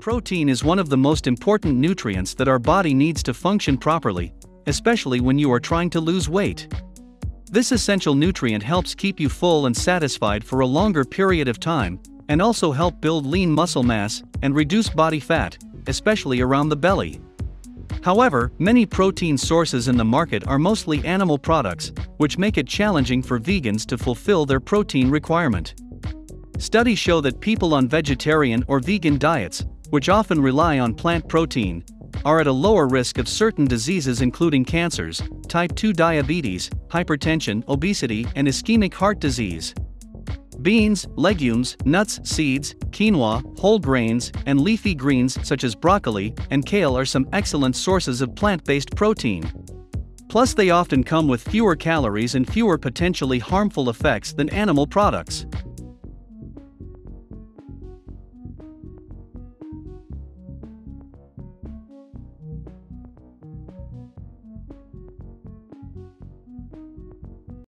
Protein is one of the most important nutrients that our body needs to function properly, especially when you are trying to lose weight. This essential nutrient helps keep you full and satisfied for a longer period of time, and also help build lean muscle mass and reduce body fat, especially around the belly. However, many protein sources in the market are mostly animal products, which make it challenging for vegans to fulfill their protein requirement. Studies show that people on vegetarian or vegan diets which often rely on plant protein, are at a lower risk of certain diseases including cancers, type 2 diabetes, hypertension, obesity, and ischemic heart disease. Beans, legumes, nuts, seeds, quinoa, whole grains, and leafy greens such as broccoli and kale are some excellent sources of plant based protein. Plus, they often come with fewer calories and fewer potentially harmful effects than animal products.